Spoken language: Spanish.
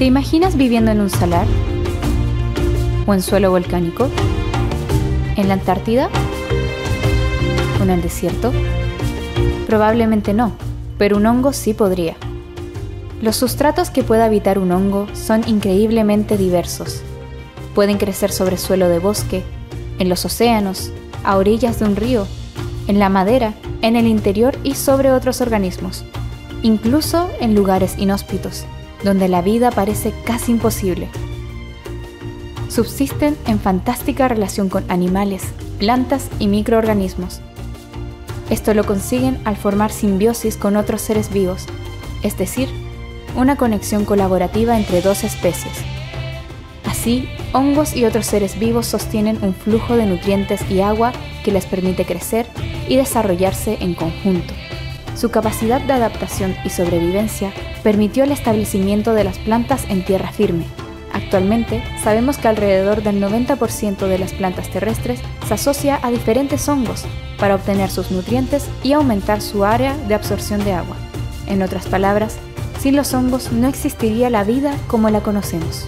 ¿Te imaginas viviendo en un salar? ¿O en suelo volcánico? ¿En la Antártida? ¿O en el desierto? Probablemente no, pero un hongo sí podría. Los sustratos que pueda habitar un hongo son increíblemente diversos. Pueden crecer sobre suelo de bosque, en los océanos, a orillas de un río, en la madera, en el interior y sobre otros organismos, incluso en lugares inhóspitos donde la vida parece casi imposible. Subsisten en fantástica relación con animales, plantas y microorganismos. Esto lo consiguen al formar simbiosis con otros seres vivos, es decir, una conexión colaborativa entre dos especies. Así, hongos y otros seres vivos sostienen un flujo de nutrientes y agua que les permite crecer y desarrollarse en conjunto. Su capacidad de adaptación y sobrevivencia permitió el establecimiento de las plantas en tierra firme. Actualmente sabemos que alrededor del 90% de las plantas terrestres se asocia a diferentes hongos para obtener sus nutrientes y aumentar su área de absorción de agua. En otras palabras, sin los hongos no existiría la vida como la conocemos.